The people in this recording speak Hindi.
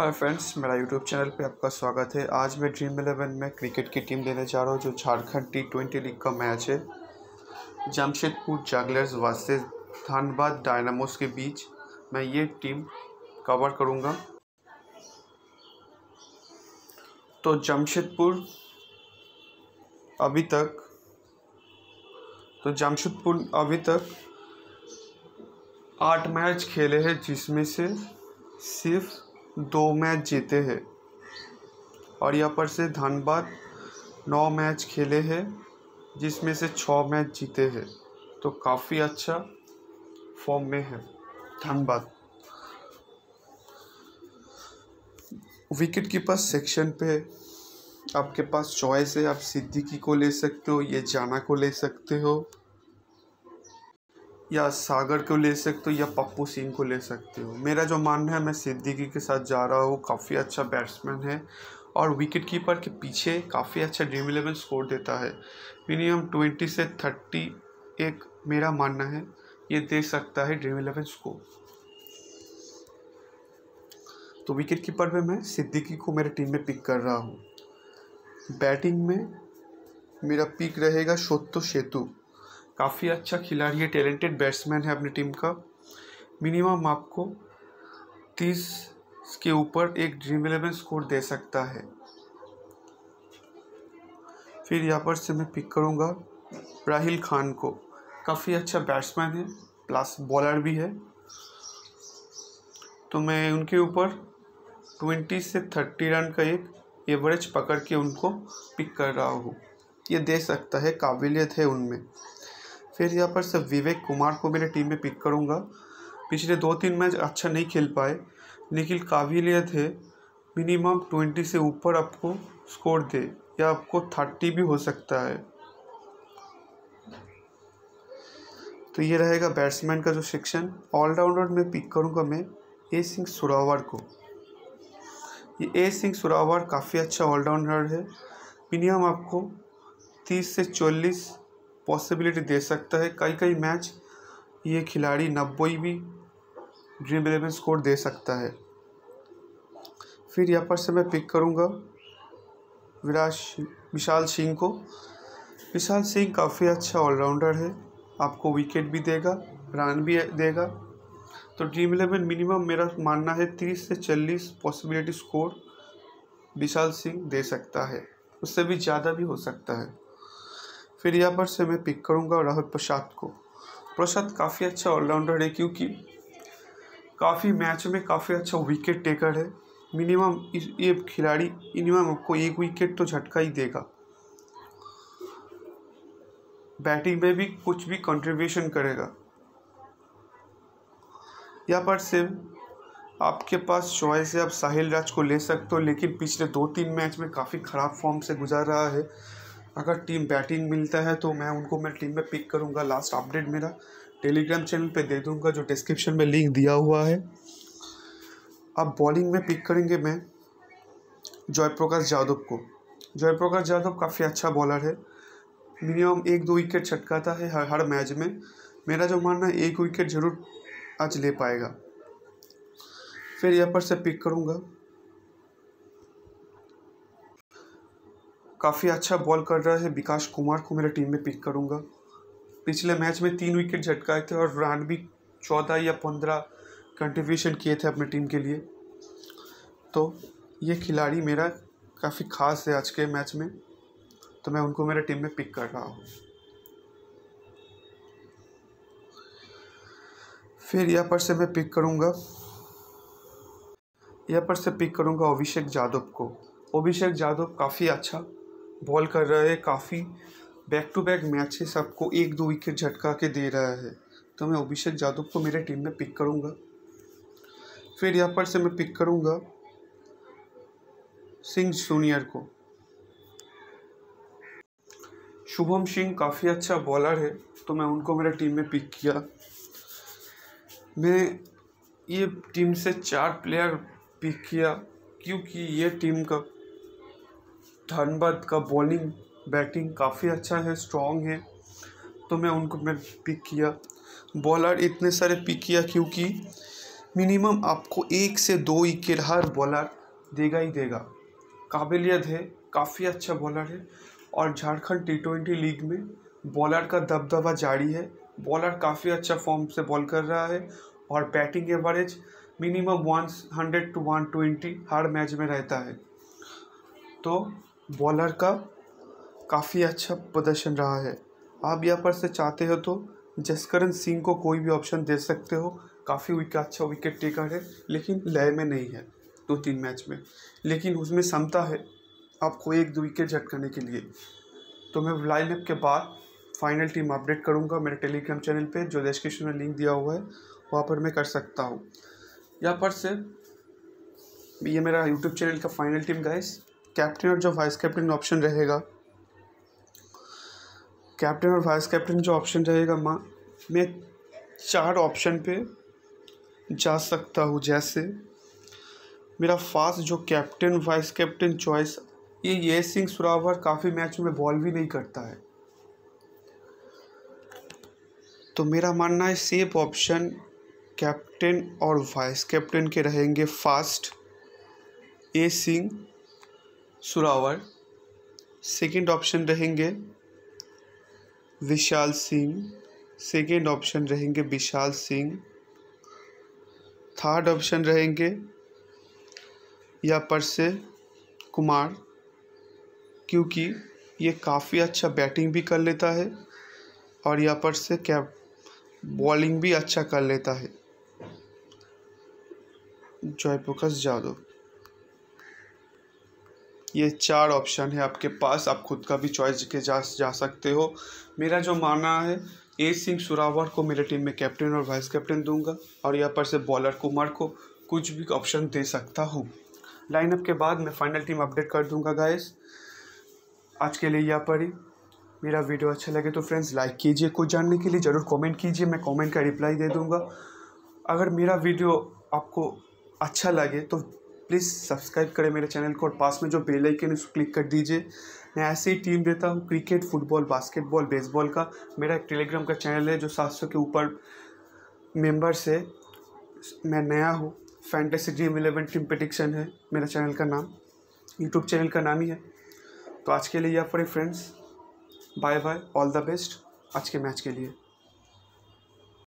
हाय फ्रेंड्स, मेरा यूट्यूब चैनल पे आपका स्वागत है। आज मैं ड्रीम इलेवन में क्रिकेट की टीम लेने जा रहा हूँ, जो झारखंड टी ट्वेंटी लीग का मैच है। जमशेदपुर जागलर्स वास्ते धनबाद डायनामोस के बीच मैं ये टीम कवर करूँगा। तो जमशेदपुर अभी तक तो जमशेदपुर अभी तक आठ मैच खेले हैं, जिसमें से सिर्फ़ दो मैच जीते हैं। और यहाँ पर से धनबाद नौ मैच खेले हैं, जिसमें से छः मैच जीते हैं। तो काफ़ी अच्छा फॉर्म में है धनबाद। विकेट कीपर सेक्शन पे आपके पास चॉइस है, आप सिद्दीकी को ले सकते हो, ये जाना को ले सकते हो। या सागर को ले सकते हो या पप्पू सिंह को ले सकते हो। मेरा जो मानना है, मैं सिद्दीकी के साथ जा रहा हूँ। काफ़ी अच्छा बैट्समैन है और विकेट कीपर के पीछे काफ़ी अच्छा ड्रीम इलेवन स्कोर देता है। मिनिमम ट्वेंटी से थर्टी एक मेरा मानना है, ये दे सकता है ड्रीम इलेवन स्कोर तो विकेट कीपर में मैं सिद्दीकी को मेरे टीम में पिक कर रहा हूँ। बैटिंग में मेरा पिक रहेगा शोत्तो सेतु। काफ़ी अच्छा खिलाड़ी है टैलेंटेड बैट्समैन है अपनी टीम का। मिनिमम आपको तीस के ऊपर एक ड्रीम इलेवन स्कोर दे सकता है। फिर यहाँ पर से मैं पिक करूँगा राहिल खान को। काफ़ी अच्छा बैट्समैन है प्लस बॉलर भी है। तो मैं उनके ऊपर ट्वेंटी से थर्टी रन का एक एवरेज पकड़ के उनको पिक कर रहा हूँ। ये दे सकता है, काबिलियत है उनमें। फिर यहाँ पर सिर्फ़ विवेक कुमार को मेरे टीम में पिक करूँगा। पिछले दो तीन मैच अच्छा नहीं खेल पाए लेकिन काबिलियत है। मिनिमम ट्वेंटी से ऊपर आपको स्कोर दे, या आपको थर्टी भी हो सकता है। तो ये रहेगा बैट्समैन का जो सेक्शन ऑलराउंडर में पिक करूँगा मैं ए सिंह सुरावर को। ये ए सिंह सुरावर काफ़ी अच्छा ऑलराउंडर है। मिनिमम आपको तीस से चालीस पॉसिबिलिटी दे सकता है। कई कई मैच ये खिलाड़ी नब्बे भी ड्रीम इलेवन स्कोर दे सकता है। फिर यहाँ पर से मैं पिक करूँगा विराट विशाल सिंह को। विशाल सिंह काफ़ी अच्छा ऑलराउंडर है। आपको विकेट भी देगा रन भी देगा। तो ड्रीम इलेवन मिनिमम मेरा मानना है तीस से चालीस पॉसिबिलिटी स्कोर विशाल सिंह दे सकता है। उससे भी ज़्यादा भी हो सकता है। फिर यहाँ पर से मैं पिक करूँगा राहुल प्रसाद को। प्रसाद काफ़ी अच्छा ऑलराउंडर है क्योंकि काफ़ी मैच में काफ़ी अच्छा विकेट टेकर है। मिनिमम ये खिलाड़ी मिनिमम आपको एक विकेट तो झटका ही देगा। बैटिंग में भी कुछ भी कंट्रीब्यूशन करेगा। यहाँ पर से आपके पास चॉइस है, आप साहिल राज को ले सकते हो, लेकिन पिछले दो तीन मैच में काफ़ी ख़राब फॉर्म से गुजर रहा है। अगर टीम बैटिंग मिलता है तो मैं उनको, मैं टीम में पिक करूँगा। लास्ट अपडेट मेरा टेलीग्राम चैनल पे दे दूँगा, जो डिस्क्रिप्शन में लिंक दिया हुआ है। अब बॉलिंग में पिक करेंगे मैं जयप्रकाश यादव को। जयप्रकाश यादव काफ़ी अच्छा बॉलर है। मिनिमम एक दो विकेट छटकाता है हर हर मैच में। मेरा जो मानना है, एक विकेट ज़रूर आज ले पाएगा। फिर यहाँ पर से पिक करूँगा। काफ़ी अच्छा बॉल कर रहा है। विकास कुमार को मेरे टीम में पिक करूँगा। पिछले मैच में तीन विकेट झटकाए थे और रन भी चौदह या पंद्रह कंट्रीब्यूशन किए थे अपनी टीम के लिए। तो ये खिलाड़ी मेरा काफ़ी ख़ास है आज के मैच में। तो मैं उनको मेरे टीम में पिक कर रहा हूँ। फिर यहाँ पर से मैं पिक करूँगा। यहाँ पर से पिक करूँगा अभिषेक यादव को। अभिषेक यादव काफ़ी अच्छा बॉल कर रहा है, काफ़ी बैक टू बैक मैचेस आपको एक दो विकेट झटका के दे रहा है। तो मैं अभिषेक यादव को मेरे टीम में पिक करूँगा। फिर यहाँ पर से मैं पिक करूँगा सिंह जूनियर को। शुभम सिंह काफ़ी अच्छा बॉलर है तो मैं उनको मेरे टीम में पिक किया। मैं ये टीम से चार प्लेयर पिक किया, क्योंकि ये टीम का धनबाद का बॉलिंग बैटिंग काफ़ी अच्छा है स्ट्रॉन्ग है। तो मैं उनको, मैं पिक किया। बॉलर इतने सारे पिक किया क्योंकि मिनिमम आपको एक से दो विकेट हर बॉलर देगा ही देगा। काबिलियत है, काफ़ी अच्छा बॉलर है। और झारखंड टी ट्वेंटी लीग में बॉलर का दबदबा जारी है। बॉलर काफ़ी अच्छा फॉर्म से बॉल कर रहा है। और batting average minimum one hundred to one twenty her match में रहता है। तो बॉलर का काफ़ी अच्छा प्रदर्शन रहा है। आप यहाँ पर से चाहते हो तो जसकरण सिंह को कोई भी ऑप्शन दे सकते हो। काफ़ी विकेट अच्छा विकेट टेकर है, लेकिन लय में नहीं है दो तीन मैच में। लेकिन उसमें क्षमता है आपको एक दो विकेट झटकाने के लिए। तो मैं लाइन के बाद फाइनल टीम अपडेट करूँगा मेरे टेलीग्राम चैनल पे, जो डिस्क्रिप्शन में लिंक दिया हुआ है, वहाँ पर मैं कर सकता हूँ। यहाँ पर से ये मेरा यूट्यूब चैनल का फाइनल टीम गाइस कैप्टन और जो वाइस कैप्टन ऑप्शन रहेगा। कैप्टन और वाइस कैप्टन जो ऑप्शन रहेगा, माँ, मैं चार ऑप्शन पे जा सकता हूँ। जैसे, मेरा फास्ट जो कैप्टन, वाइस कैप्टन चॉइस ये ये सिंह सुरावर काफ़ी मैच में बॉल भी नहीं करता है। तो मेरा मानना है सेफ़ ऑप्शन कैप्टन और वाइस कैप्टन के रहेंगे फास्ट ए सिंह सुरावर। सेकंड ऑप्शन रहेंगे विशाल सिंह। सेकंड ऑप्शन रहेंगे विशाल सिंह। थर्ड ऑप्शन रहेंगे या पर से कुमार, क्योंकि ये काफ़ी अच्छा बैटिंग भी कर लेता है और यहाँ पर से कैप बॉलिंग भी अच्छा कर लेता है। जयप्रकाश यादव ये चार ऑप्शन है आपके पास। आप खुद का भी चॉइस के जा जा सकते हो। मेरा जो मानना है ए सिंह सुरावर को मेरे टीम में कैप्टन और वाइस कैप्टन दूँगा और यहाँ पर से बॉलर कुमार को कुछ भी ऑप्शन दे सकता हूँ। लाइनअप के बाद मैं फाइनल टीम अपडेट कर दूँगा गाइस आज के लिए यहाँ पर ही मेरा वीडियो अच्छा लगे तो फ्रेंड्स लाइक कीजिए। कुछ जानने के लिए ज़रूर कमेंट कीजिए। मैं कमेंट का रिप्लाई दे दूँगा। अगर मेरा वीडियो आपको अच्छा लगे तो प्लीज़ सब्सक्राइब करें मेरे चैनल को और पास में जो बेल आइकन है, उसको क्लिक कर दीजिए। मैं ऐसे ही टीम देता हूँ, क्रिकेट, फुटबॉल, बास्केटबॉल, बेसबॉल का। मेरा एक टेलीग्राम का चैनल है जो सात सौ के ऊपर मेंबर्स है। मैं नया हूँ, fantasy dream eleven team prediction है, मेरा चैनल का नाम। यूट्यूब चैनल का नाम ही है। तो आज के लिए यहाँ पर friends bye bye all the best आज के मैच के लिए।